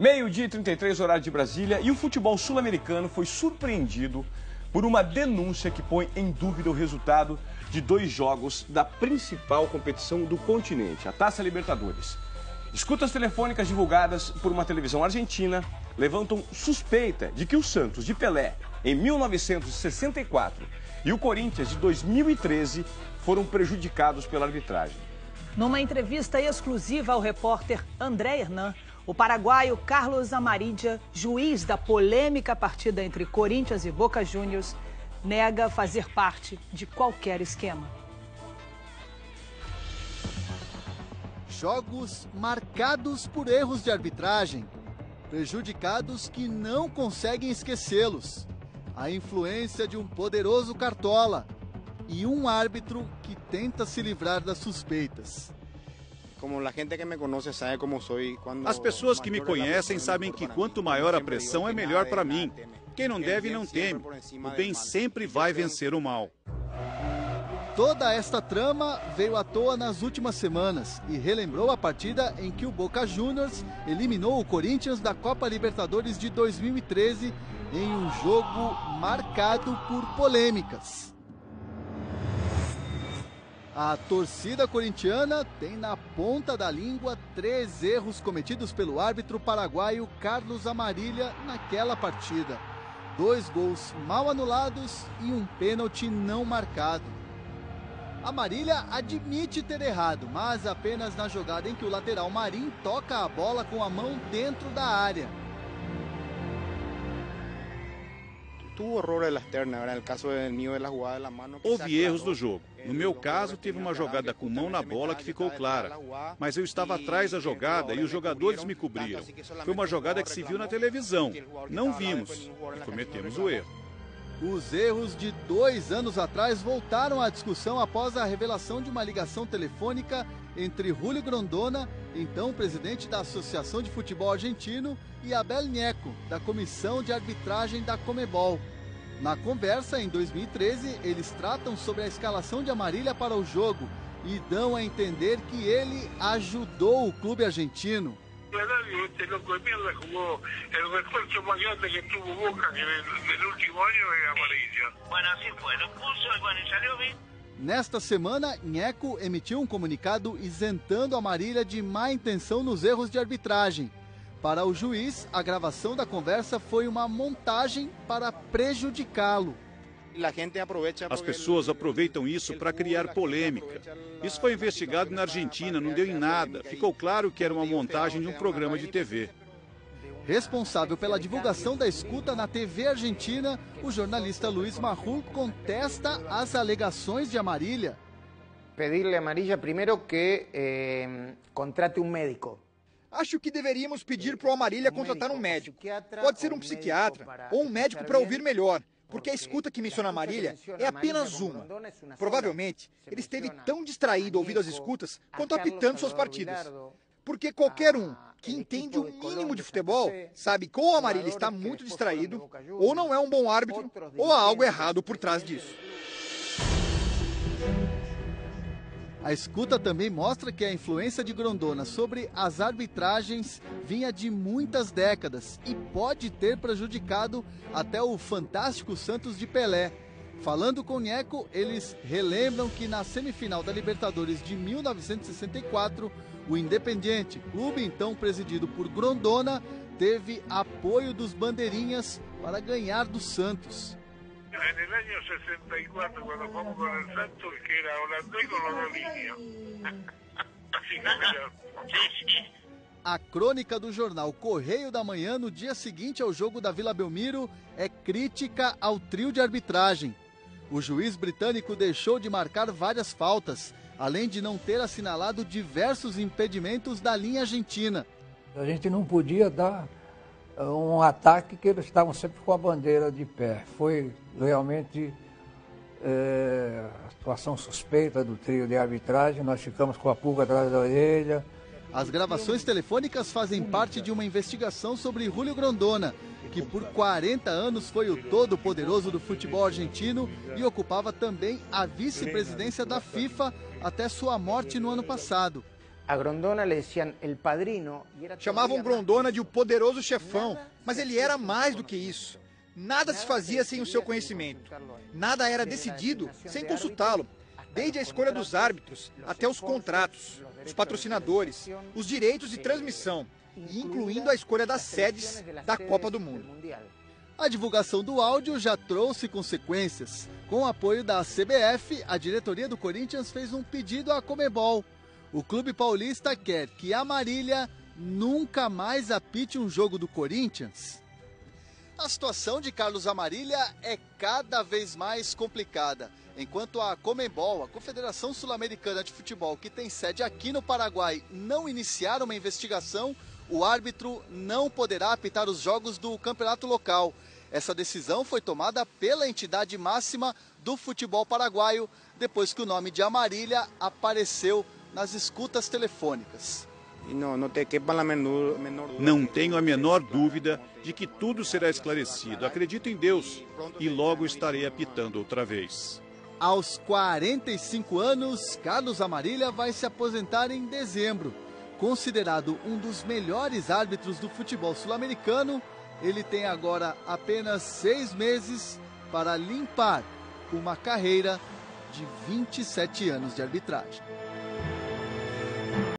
Meio-dia e 33, horário de Brasília, e o futebol sul-americano foi surpreendido por uma denúncia que põe em dúvida o resultado de dois jogos da principal competição do continente, a Taça Libertadores. Escutas telefônicas divulgadas por uma televisão argentina levantam suspeita de que o Santos de Pelé, em 1964, e o Corinthians de 2013 foram prejudicados pela arbitragem. Numa entrevista exclusiva ao repórter André Hernan, o paraguaio Carlos Amarídia, juiz da polêmica partida entre Corinthians e Boca Juniors, nega fazer parte de qualquer esquema. Jogos marcados por erros de arbitragem, prejudicados que não conseguem esquecê-los. A influência de um poderoso cartola e um árbitro que tenta se livrar das suspeitas. As pessoas que me conhecem sabem que quanto maior a pressão é melhor para mim. Quem não deve não teme. O bem sempre vai vencer o mal. Toda esta trama veio à toa nas últimas semanas e relembrou a partida em que o Boca Juniors eliminou o Corinthians da Copa Libertadores de 2013 em um jogo marcado por polêmicas. A torcida corintiana tem na ponta da língua três erros cometidos pelo árbitro paraguaio Carlos Amarília naquela partida. Dois gols mal anulados e um pênalti não marcado. Amarília admite ter errado, mas apenas na jogada em que o lateral Marim toca a bola com a mão dentro da área. Houve erros no jogo. No meu caso, teve uma jogada com mão na bola que ficou clara. Mas eu estava atrás da jogada e os jogadores me cobriram. Foi uma jogada que se viu na televisão. Não vimos e cometemos o erro. Os erros de dois anos atrás voltaram à discussão após a revelação de uma ligação telefônica entre Julio Grondona, então presidente da Associação de Futebol Argentino, e Abel Neco, da Comissão de Arbitragem da Comebol. Na conversa, em 2013, eles tratam sobre a escalação de Amarília para o jogo e dão a entender que ele ajudou o clube argentino. este loco de mierda jugó el refuerzo más grande que tuvo Boca que del, del último año es amarilla. Bueno, así fue, lo puso y bueno, y salió bien. Nesta semana, Nheco emitiu um comunicado isentando a Marília de má intenção nos erros de arbitragem. Para o juiz, a gravação da conversa foi uma montagem para prejudicá-lo. As pessoas aproveitam isso para criar polêmica. Isso foi investigado na Argentina, não deu em nada. Ficou claro que era uma montagem de um programa de TV. Responsável pela divulgação da escuta na TV argentina, o jornalista Luiz Marrul contesta as alegações de Amarília. Pedirle a Amarília primeiro que eh, contrate um médico. Acho que deveríamos pedir para o Amarília contratar um médico. Pode ser um psiquiatra ou um médico para ouvir melhor porque a escuta que menciona a Marília é apenas uma. Provavelmente, ele esteve tão distraído ouvindo as escutas quanto apitando suas partidas. Porque qualquer um que entende o mínimo de futebol sabe que ou a Marília está muito distraído, ou não é um bom árbitro, ou há algo errado por trás disso. A escuta também mostra que a influência de Grondona sobre as arbitragens vinha de muitas décadas e pode ter prejudicado até o fantástico Santos de Pelé. Falando com Neco, eles relembram que na semifinal da Libertadores de 1964, o Independiente, clube então presidido por Grondona, teve apoio dos bandeirinhas para ganhar do Santos. En el año 64, cuando jugamos con el Santos, que era holandés con Ronaldinho. A crônica do jornal Correio da Manhã, no dia seguinte ao jogo da Vila Belmiro, é crítica ao trio de arbitragem. O juiz britânico deixou de marcar várias faltas, além de não ter assinalado diversos impedimentos da linha argentina. A gente não podia dar um ataque que eles estavam sempre com a bandeira de pé. Foi realmente é, situação suspeita do trio de arbitragem, nós ficamos com a pulga atrás da orelha. As gravações telefônicas fazem parte de uma investigação sobre Julio Grondona, que por 40 anos foi o todo-poderoso do futebol argentino e ocupava também a vice-presidência da FIFA até sua morte no ano passado. Chamavam Grondona de o poderoso chefão, mas ele era mais do que isso. Nada se fazia sem o seu conhecimento. Nada era decidido sem consultá-lo, desde a escolha dos árbitros até os contratos, os patrocinadores, os direitos de transmissão, incluindo a escolha das sedes da Copa do Mundo. A divulgação do áudio já trouxe consequências. Com o apoio da CBF, a diretoria do Corinthians fez um pedido à Comebol. O clube paulista quer que a Marília nunca mais apite um jogo do Corinthians. A situação de Carlos Amarília é cada vez mais complicada. Enquanto a Comembol, a Confederação Sul-Americana de Futebol, que tem sede aqui no Paraguai, não iniciar uma investigação, o árbitro não poderá apitar os jogos do campeonato local. Essa decisão foi tomada pela entidade máxima do futebol paraguaio, depois que o nome de Amarília apareceu nas escutas telefônicas. Não tenho a menor dúvida de que tudo será esclarecido. Acredito em Deus e logo estarei apitando outra vez. Aos 45 anos, Carlos Amarília vai se aposentar em dezembro. Considerado um dos melhores árbitros do futebol sul-americano, ele tem agora apenas seis meses para limpar uma carreira de 27 anos de arbitragem.